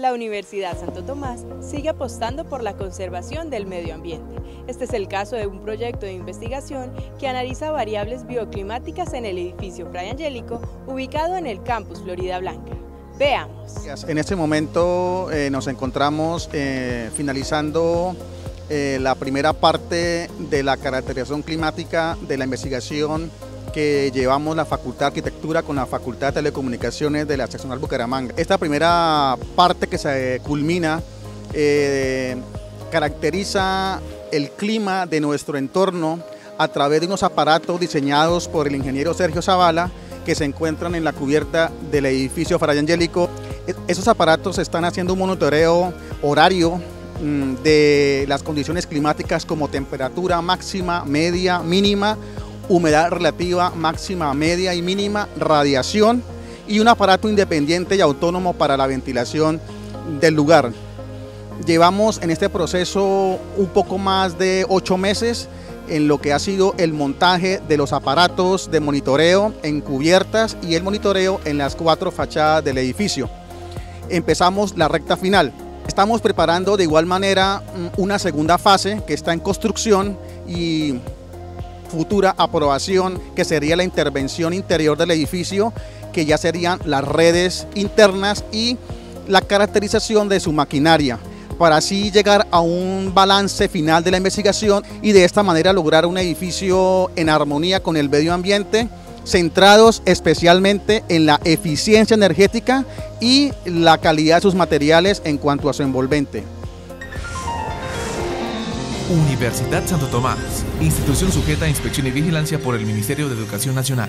la Universidad Santo Tomás sigue apostando por la conservación del medio ambiente. Este es el caso de un proyecto de investigación que analiza variables bioclimáticas en el edificio Fray Angélico, ubicado en el campus Florida Blanca. Veamos. En este momento eh, nos encontramos eh, finalizando eh, la primera parte de la caracterización climática de la investigación que llevamos la Facultad de Arquitectura con la Facultad de Telecomunicaciones de la seccional Bucaramanga. Esta primera parte que se culmina eh, caracteriza el clima de nuestro entorno a través de unos aparatos diseñados por el ingeniero Sergio Zavala que se encuentran en la cubierta del edificio Fray Angélico. E-, esos aparatos están haciendo un monitoreo horario mm, de las condiciones climáticas como temperatura máxima, media, mínima, humedad relativa máxima, media y mínima, radiación y un aparato independiente y autónomo para la ventilación del lugar. Llevamos en este proceso un poco más de ocho meses en lo que ha sido el montaje de los aparatos de monitoreo en cubiertas y el monitoreo en las cuatro fachadas del edificio. Empezamos la recta final. Estamos preparando de igual manera mm, una segunda fase que está en construcción y futura aprobación, que sería la intervención interior del edificio, que ya serían las redes internas y la caracterización de su maquinaria para así llegar a un balance final de la investigación y de esta manera lograr un edificio en armonía con el medio ambiente, centrados especialmente en la eficiencia energética y la calidad de sus materiales en cuanto a su envolvente. Universidad Santo Tomás, institución sujeta a inspección y vigilancia por el Ministerio de Educación Nacional.